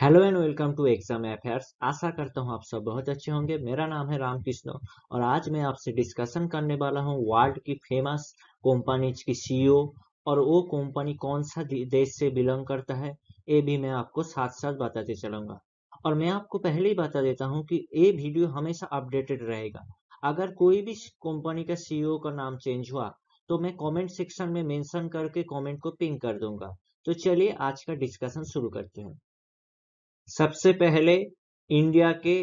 Hello and welcome to exam affairs आशा करता हूँ आप सब बहुत अच्छे होंगे। मेरा नाम है रामकृष्ण और आज मैं आपसे डिस्कशन करने वाला हूँ वर्ल्ड की फ़ेमस कंपनीज़ की सीईओ और वो कंपनी कौन सा देश से बिलोंग करता है, ये भी मैं आपको साथ साथ बताते चलूँगा। और मैं आपको पहले ही बता देता हूँ कि ये वीडियो हमेशा अपडेटेड रहेगा। अगर कोई भी कंपनी का सीईओ का नाम चेंज हुआ तो मैं कमेंट सेक्शन में मेंशन करके कमेंट को पिंक कर दूँगा। तो चलिए आज का डिस्कशन शुरू करते हैं। सबसे पहले इंडिया के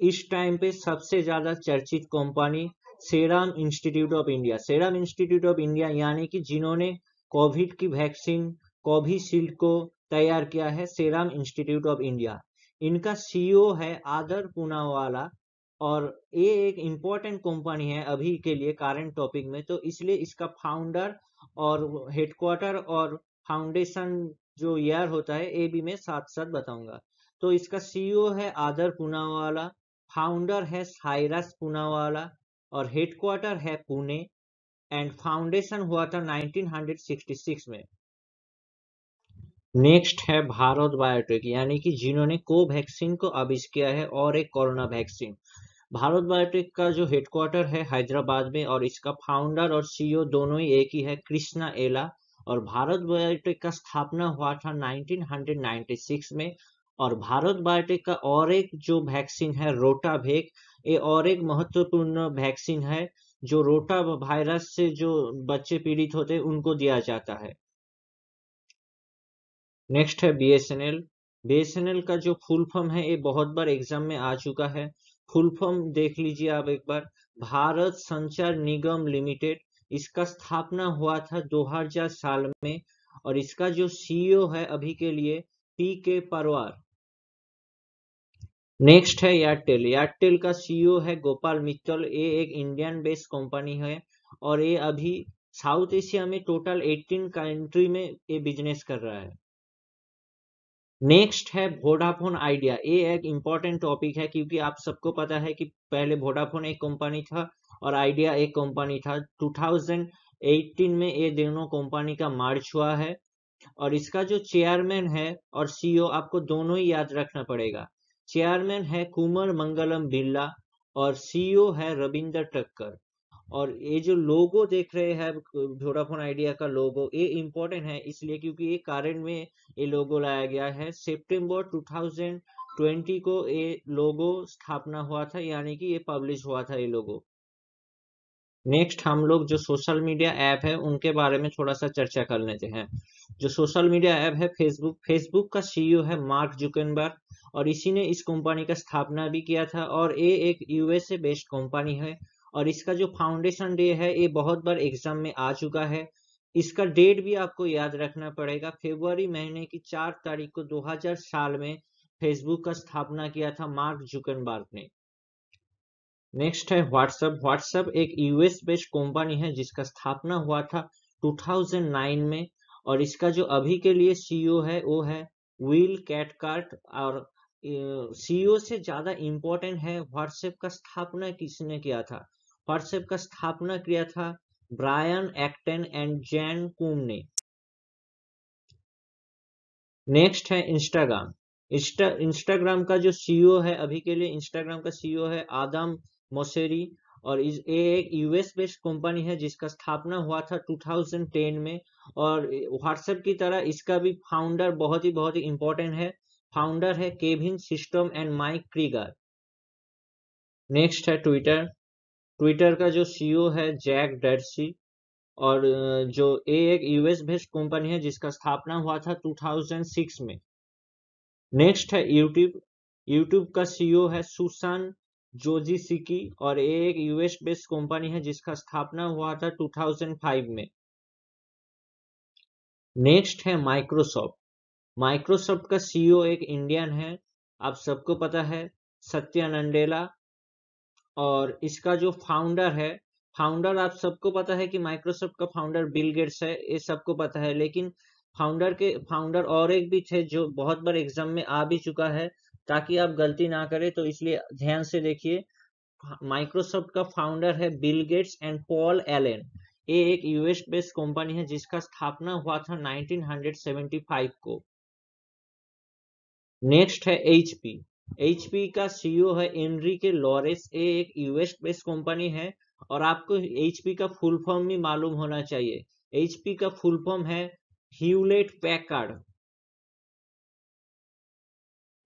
इस टाइम पे सबसे ज़्यादा चर्चित company Serum institute of India Serum institute of India यानी कि जिन्होंने कोविड की वैक्सीन कोविशील्ड को तैयार किया है सेराम इंस्टीट्यूट ऑफ़ इंडिया इनका सीईओ है आदर पूनावाला और ये एक इम्पोर्टेंट कंपनी है अभी के लिए करंट टॉपिक में। तो इसलिए इसका फाउंडर और हेडक्वार्टर और फाउंडेशन जो ईयर होता है ये भी मैं साथ साथ बताऊँगा। तो इसका सीईओ है आदर पूनावाला फाउंडर है साइरस पूनावाला और हेडक्वार्टर है पुणे एंड फाउंडेशन हुआ था 1966 में। नेक्स्ट है भारत बायोटेक यानी कि जिन्होंने कोवैक्सीन को आविष्कार किया है और एक कोरोना वैक्सीन भारत बायोटेक का जो हेडक्वार्टर है हैदराबाद में और इसका फाउंडर और सीईओ दोनों ही एक ही है, कृष्णा एला। और भारत बायोटेक का स्थापना हुआ था 1996 में। और भारत बायोटेक का और एक जो वैक्सीन है रोटावेक ये और एक महत्वपूर्ण वैक्सीन है, जो रोटा वायरस से जो बच्चे पीड़ित होते हैं, उनको दिया जाता है। नेक्स्ट है बीएसएनएल। बीएसएनएल का जो फुल फॉर्म है, ये बहुत बार एग्ज़ाम में आ चुका है। फुल फॉर्म देख लीजिए आप एक बार। भारत संचार निगम लिमिटेड इसका स्थापना हुआ था 2000 साल में और इसका जो सीईओ है अभी के लिए पी के परवार नेक्स्ट है एयरटेल एयरटेल का सीईओ है गोपाल मित्तल ये एक इंडियन बेस्ड कंपनी है और ये अभी साउथ एशिया में टोटल 18 कंट्री में ये बिज़नेस कर रहा है। नेक्स्ट है वोडाफोन आइडिया ये एक इम्पोर्टेंट टॉपिक है क्योंकि आप सबको पता है कि पहले वोडाफोन एक कंपनी था और आइडिया एक कंपनी था। 2018 में ये दोनों कंपनी का मार्च हुआ है और इसका जो चेयरमैन है और सीईओ आपको दोनों ही याद रखना पड़ेगा। चेयरमैन है कुमार मंगलम बिरला और सीईओ है रविंदर टक्कर। और ये जो लोगो देख रहे हैं वोडाफोन आइडिया का लोगो ये इम्पोर्टेंट है इसलिए क्योंकि ये कारण में ये लोगो लाया गया है। सितंबर 2020 को ये लोगो स्थापना हुआ था, यानी कि ये पब्लिश हुआ था ये लोगो नेक्स्ट हम लोग जो सोशल मीडिया ऐप है, उनके बारे में थोड़ा सा चर्चा कर लेते हैं। जो सोशल मीडिया ऐप है फेसबुक फेसबुक का सीईओ है मार्क जुकनबर्ग और इसी ने इस कंपनी का स्थापना भी किया था और ये एक यूएसए बेस्ड कंपनी है और इसका जो फाउंडेशन डे है, ये बहुत बार एग्ज़ाम में आ चुका है। इसका डेट भी आपको याद रखना पड़ेगा। फेब्रुआरी महीने की चार तारीख को 2000 साल में फेसबुक का स्थापना किया था मार्क जुकनबर्ग ने। नेक्स्ट है व्हाट्सएप व्हाट्सएप एक यूएस बेस्ड कंपनी है जिसका स्थापना हुआ था 2009 में और इसका जो अभी के लिए सीईओ है, वो है विल कैटकार्ट और सीईओ से ज़्यादा इम्पोर्टेंट है व्हाट्सएप का स्थापना किसने किया था? व्हाट्सएप का स्थापना किया था ब्रायन एक्टन एंड जैन कुम ने नेक्स्ट है इंस्टाग्राम इंस्टा इंस्टाग्राम का जो सीईओ है, अभी के लिए इंस्टाग्राम का सीईओ है आदम मोसेरी और इस ये एक यूएस बेस्ड कंपनी है जिसका स्थापना हुआ था 2010 में और व्हाट्सएप की तरह इसका भी फाउंडर बहुत ही बहुत ही इंपॉर्टेंट है। फाउंडर है Kevin Systrom and Mike Krieger next है ट्विटर ट्विटर का जो सीईओ है जैक डर्सी और जो ये एक यूएस बेस्ड कंपनी है जिसका स्थापना हुआ था 2006 में। नेक्स्ट है यूट्यूब यूट्यूब का सीईओ है सुशांत जोजी सिकी और ये एक यूएस बेस्ड कंपनी है जिसका स्थापना हुआ था 2005 में। नेक्स्ट है माइक्रोसॉफ्ट माइक्रोसॉफ्ट का सीईओ एक इंडियन है, आप सबको पता है, सत्या नंडेला और इसका जो फाउंडर है फाउंडर आप सबको पता है कि माइक्रोसॉफ्ट का फाउंडर बिल गेट्स है, ये सबको पता है। लेकिन फाउंडर के फाउंडर और एक भी थे जो बहुत बार एग्ज़ाम में आ भी चुका है ताकि आप गलती ना करें तो इसलिए ध्यान से देखिए, माइक्रोसॉफ्ट का फाउंडर है Bill Gates and Paul Allen ये एक यूएस बेस्ड कंपनी है जिसका स्थापना हुआ था 1975 को। नेक्स्ट है एचपी एचपी का सीईओ है एनरी के लॉरेस ये एक यूएस बेस्ड कंपनी है और आपको एचपी का फुल फॉर्म भी मालूम होना चाहिए। एचपी का फुल फॉर्म है ह्यूलेट पैकार्ड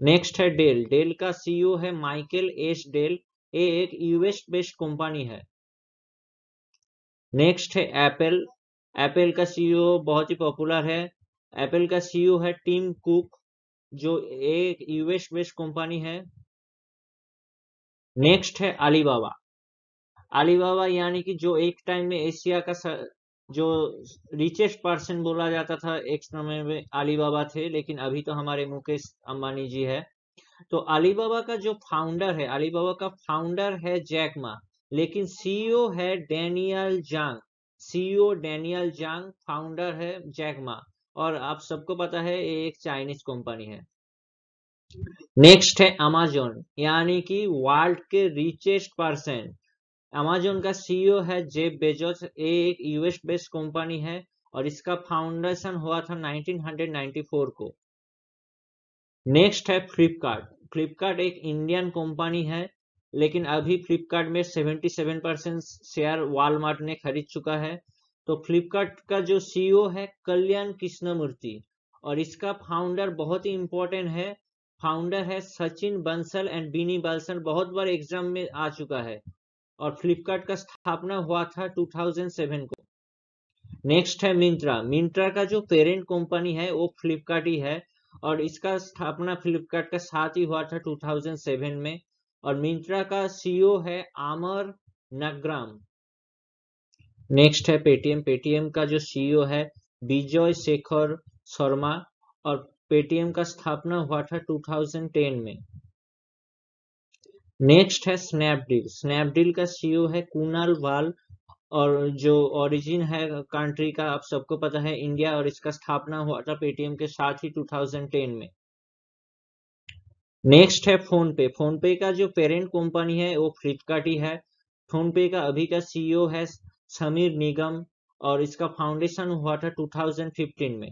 नेक्स्ट है डेल। डेल का सीईओ है माइकल एस डेल। ये एक यूएस बेस्ड कंपनी है। नेक्स्ट है एप्पल। एप्पल का सीईओ बहुत ही पॉपुलर है। एप्पल का सीईओ है टीम कुक, जो एक यूएस बेस्ड कंपनी है। नेक्स्ट है अलीबाबा। अलीबाबा यानी कि जो एक टाइम में एशिया का जो रिचेस्ट पर्सन बोला जाता था, एक समय में अलीबाबा थे, लेकिन अभी तो हमारे मुकेश अंबानी जी है। तो अलीबाबा का जो फाउंडर है अलीबाबा का फाउंडर है जैकमा लेकिन सीईओ है Daniel Zhang CEO Daniel Zhang founder है जैकमा और आप सबको पता है, ये एक चाइनीज़ कंपनी है। नेक्स्ट है अमेजोन यानी कि वर्ल्ड के रिचेस्ट पर्सन अमेजोन का सीईओ है जेब बेजोस एक यूएस बेस्ड कंपनी है और इसका फाउंडेशन हुआ था 1994 को। नेक्स्ट है फ्लिपकार्ट फ्लिपकार्ट एक इंडियन कंपनी है, लेकिन अभी फ्लिपकार्ट में 77 परसेंट शेयर वॉलमार्ट ने खरीद चुका है। तो फ्लिपकार्ट का जो सीईओ है कल्याण कृष्णमूर्ति और इसका फाउंडर बहुत ही इंपॉर्टेंट है। फाउंडर है सचिन बंसल एंड बीनी बंसल, बहुत बार एग्ज़ाम में आ चुका है। और फ्लिपकार्ट का स्थापना हुआ था 2007 को। नेक्स्ट है मिंत्रा। मिंत्रा का जो पेरेंट कंपनी है, वो फ्लिपकार्ट ही है और इसका स्थापना फ्लिपकार्ट का साथ ही हुआ था 2007 में और मिंत्रा का सीईओ है आमर नगराम। नेक्स्ट है पेटीएम। पेटीएम का जो सीईओ है विजय शेखर शर्मा और पेटीएम का स्थापना हुआ था 2010 में। नेक्स्ट है स्नैपडील। स्नैपडील का सीईओ है कुणाल वाल और जो ओरिजिन है कंट्री का, आप सबको पता है इंडिया और इसका स्थापना हुआ था पेटीएम के साथ ही 2010 में। नेक्स्ट है फ़ोन पे फ़ोन पे का जो पेरेंट कंपनी है, वो फ्लिपकार्ट ही है। फ़ोन पे का अभी का सीईओ है समीर निगम और इसका फाउंडेशन हुआ था 2015 में।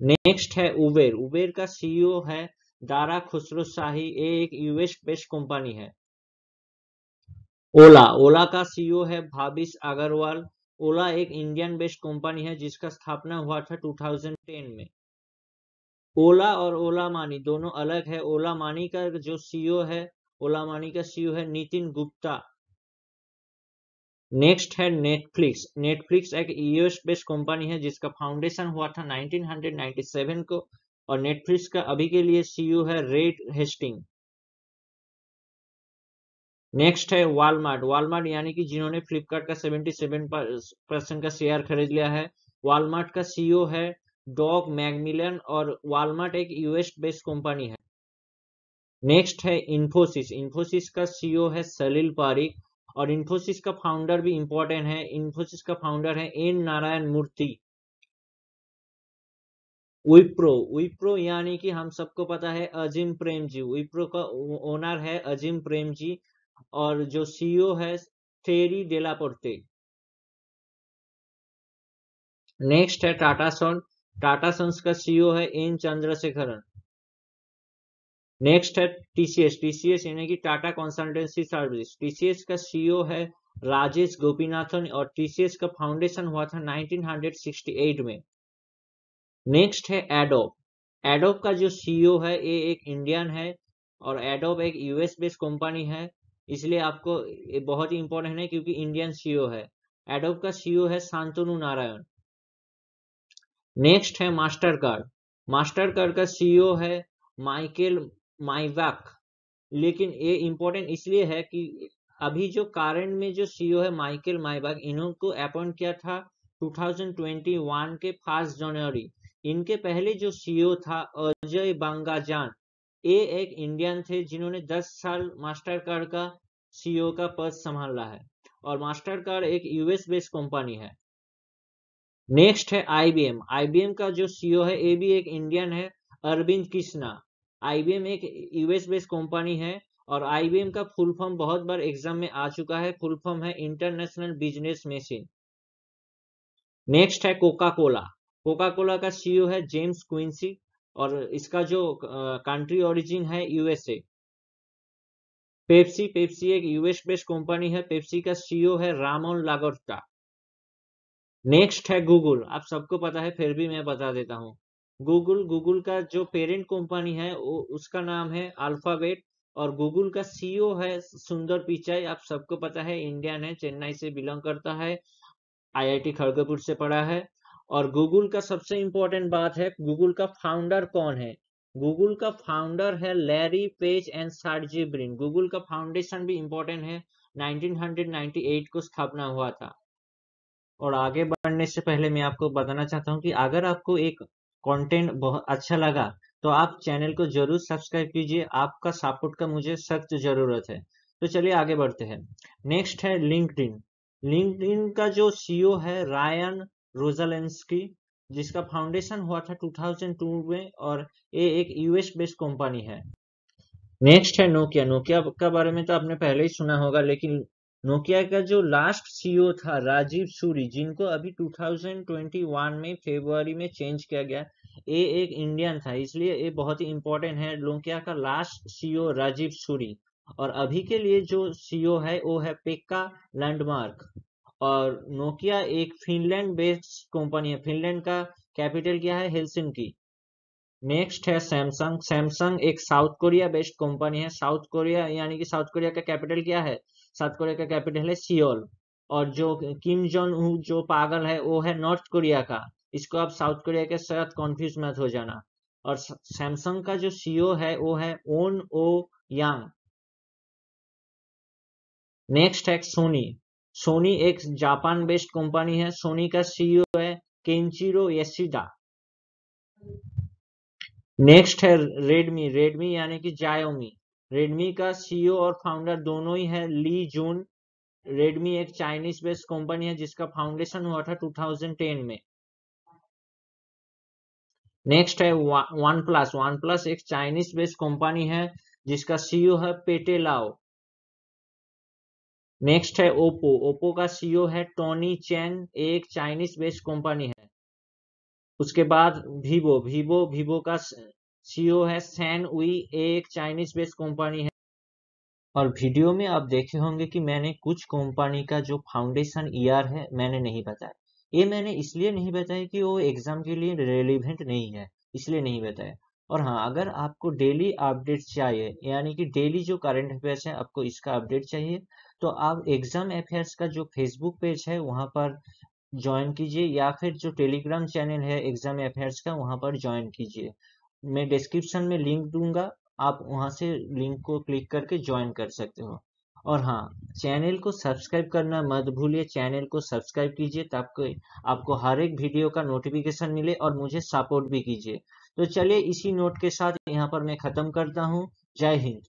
नेक्स्ट है उबेर उबेर का सीईओ है दारा खुसरो शाही एक यूएस बेस्ड कंपनी है। ओला। ओला का सीईओ है भाविश अग्रवाल। ओला एक इंडियन बेस्ड कंपनी है जिसका स्थापना हुआ था 2010 में। ओला और ओला मानी दोनों अलग है। ओला मानी का जो सीईओ है ओला मानी का सीईओ है नितिन गुप्ता। नेक्स्ट है नेटफ्लिक्स। नेटफ्लिक्स एक यूएस बेस्ड कंपनी है जिसका फाउंडेशन हुआ था 1997 को। और नेटफ्लिक्स का अभी के लिए सीईओ है रेड हेस्टिंग नेक्स्ट है वालमार्ट वालमार्ट यानी कि जिन्होंने फ्लिपकार्ट का 77 परसेंट का शेयर खरीद लिया है। वॉलमार्ट का सीईओ है डॉग मैगमिलन और वॉलमार्ट एक यूएस बेस्ड कंपनी है। नेक्स्ट है इन्फोसिस इन्फोसिस का सीईओ है सलील पारिक और इन्फोसिस का फाउंडर भी इंपॉर्टेंट है। इन्फोसिस का फाउंडर है एन नारायण मूर्ति विप्रो विप्रो यानी कि हम सबको पता है अजीम प्रेम जी विप्रो का ओनर है अजीम प्रेम जी और जो सीईओ है थेरी डेलापोर्टे। नेक्स्ट है टाटा सन। टाटा सन्स का सीईओ है एन चंद्रशेखरन। नेक्स्ट है टीसीएस। टीसीएस यानी कि टाटा कंसल्टेंसी सर्विस। टीसीएस का सीईओ है राजेश गोपीनाथन और टीसीएस का फाउंडेशन हुआ था 1968 में। नेक्स्ट है एडोब एडोब का जो सीईओ है, ये एक इंडियन है और एडोब एक यूएस बेस्ड कंपनी है, इसलिए आपको बहुत ही इंपॉर्टेंट है क्योंकि इंडियन सीईओ है। एडोब का सीईओ है शांतनु नारायण नेक्स्ट है मास्टर कार्ड मास्टर कार्ड का सीईओ है माइकल माइवैक लेकिन ये इंपॉर्टेंट इसलिए है कि अभी जो कारण में जो सीईओ है माइकल माइवैक इन्होंने अपॉइंट किया था 2021 के फ़र्स्ट जनवरी इनके पहले जो सीईओ था, अजय बांगाजान, ये एक इंडियन थे जिन्होंने 10 साल मास्टर कार्ड का सीईओ का पद संभाला है और मास्टर कार्ड एक यूएस बेस्ड कंपनी है। नेक्स्ट है आईबीएम आईबीएम का जो सीईओ है, ये भी एक इंडियन है अरविंद कृष्णा आईबीएम एक यूएस बेस्ड कंपनी है और आईबीएम का फुल फॉर्म बहुत बार एग्ज़ाम में आ चुका है फुल फॉर्म है इंटरनेशनल बिज़नेस मशीन नेक्स्ट है कोका कोला कोका कोला का सीईओ है जेम्स क्विंसी और इसका जो कंट्री ओरिजिन है यूएसए पेप्सी पेप्सी एक यूएस बेस्ड कंपनी है। पेप्सी का सीईओ है रामोन लागोर्टा नेक्स्ट है गूगल आप सबको पता है, फिर भी मैं बता देता हूँ। गूगल गूगल का जो पेरेंट कंपनी है, वो, उसका नाम है अल्फ़ाबेट और गूगल का सीईओ है सुंदर पिचाई। आप सबको पता है इंडियन है, चेन्नई से बिलोंग करता है आईआईटी खड़गपुर से पढ़ा है। और गूगल का सबसे इंपॉर्टेंट बात है गूगल का फाउंडर कौन है? गूगल का फाउंडर है Larry Page and Sergey Brin Google का फाउंडेशन भी इंपॉर्टेंट है। 1998 को स्थापना हुआ था। और आगे बढ़ने से पहले मैं आपको बताना चाहता हूँ कि अगर आपको एक कंटेंट बहुत अच्छा लगा तो आप चैनल को ज़रूर सब्सक्राइब कीजिए। आपका सपोर्ट का मुझे सख्त ज़रूरत है। तो चलिए आगे बढ़ते हैं। नेक्स्ट है लिंकड लिंकड का जो सीईओ है रायन रोजालेंस्की जिसका फाउंडेशन हुआ था 2002 में और ये एक यूएस बेस्ड कंपनी है। नेक्स्ट है नोकिया नोकिया का बारे में तो आपने पहले ही सुना होगा, लेकिन नोकिया का जो लास्ट सीईओ था, राजीव सूरी, जिनको अभी 2021 में फेब्रुआरी में चेंज किया गया, ये एक इंडियन था, इसलिए ये बहुत ही इंपॉर्टेंट है। नोकिया का लास्ट सीईओ राजीव सूरी और अभी के लिए जो सीईओ है, वो है पेक्का लैंडमार्क और नोकिया एक फिनलैंड बेस्ड कंपनी है। फिनलैंड का कैपिटल क्या है? हेलसिंकी नेक्स्ट है सैमसंग सैमसंग एक साउथ कोरिया बेस्ड कंपनी है। साउथ कोरिया यानी कि साउथ कोरिया का कैपिटल क्या है? साउथ कोरिया का कैपिटल है सियोल और जो किम जोन जो पागल है, वो है नॉर्थ कोरिया का। इसको आप साउथ कोरिया के साथ कॉन्फ्यूज मत हो जाना। और सैमसंग का जो सीईओ है, वो है ओन ओ यांग नेक्स्ट है सोनी सोनी एक जापान बेस्ड कंपनी है। सोनी का सीईओ है केंचिरो येसिडा नेक्स्ट है रेडमी रेडमी यानी कि जायोमी रेडमी का सीईओ और फाउंडर दोनों ही है ली जून रेडमी एक चाइनीज़ बेस्ड कंपनी है जिसका फाउंडेशन हुआ था 2010 में। नेक्स्ट है वन प्लस वन प्लस एक चाइनीज़ बेस्ड कंपनी है जिसका सीईओ है पेटे लाओ नेक्स्ट है ओप्पो ओप्पो का सीईओ है टोनी चैंग एक चाइनीज़ बेस्ड कंपनी है। उसके बाद वीवो वीवो वीवो का सीईओ है सैन उई एक चाइनीज़ बेस्ड कंपनी है। और वीडियो में आप देखे होंगे कि मैंने कुछ कंपनी का जो फाउंडेशन ईयर है, मैंने नहीं बताया। ये मैंने इसलिए नहीं बताया कि वो एग्ज़ाम के लिए रेलिवेंट नहीं है, इसलिए नहीं बताया। और हाँ अगर आपको डेली अपडेट चाहिए, यानी कि डेली जो करंट अफेयर्स है, आपको इसका अपडेट चाहिए। तो आप एग्ज़ाम अफेयर्स का जो फेसबुक पेज है, वहाँ पर ज्वाइन कीजिए या फिर जो टेलीग्राम चैनल है एग्ज़ाम अफेयर्स का, वहाँ पर ज्वाइन कीजिए। मैं डिस्क्रिप्शन में लिंक दूँगा, आप वहाँ से लिंक को क्लिक करके ज्वाइन कर सकते हो। और हाँ चैनल को सब्सक्राइब करना मत भूलिए चैनल को सब्सक्राइब कीजिए ताकि आपको हर एक वीडियो का नोटिफिकेशन मिले और मुझे सपोर्ट भी कीजिए। तो चलिए इसी नोट के साथ यहाँ पर मैं खत्म करता हूँ। जय हिंद।